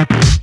Yeah.